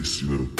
face, you know?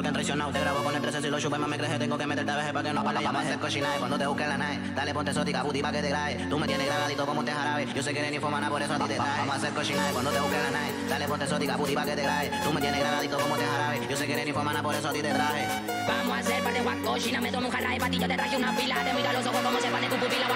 porque han traicionado. Te grabo con el 13 si lo chupé, más me crees, tengo que meterte a veces para que no apale. Vamos a hacer cochinaje cuando te busque la nave. Dale, ponte exótica, booty pa' que te grabe. Tú me tienes grabadito como un jarabe. Yo sé que eres ni infomana, por eso a ti te traje. Vamos a hacer cochinaje cuando te busque la nave. Dale, ponte exótica, booty pa' que te grabe. Tú me tienes grabadito como te jarabe. Yo sé que eres infomana, por eso a ti te traje. Vamos a hacer parte de guacochina, me tomo un jarabe, para ti yo te traje una pila. Te mira los ojos como se pone tu pupila,